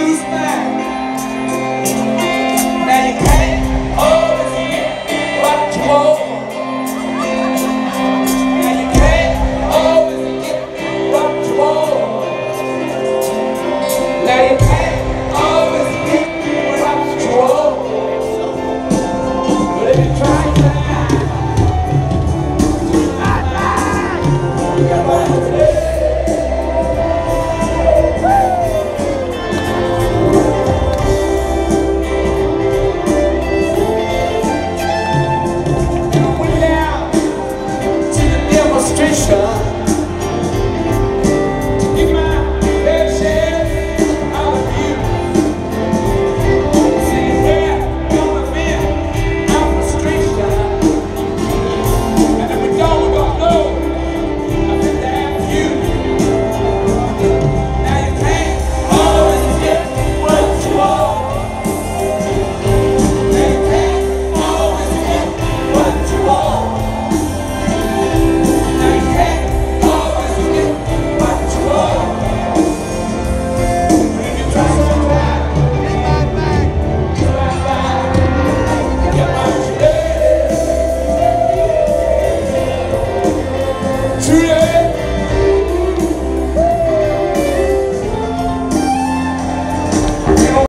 Deus, Pai. Demonstration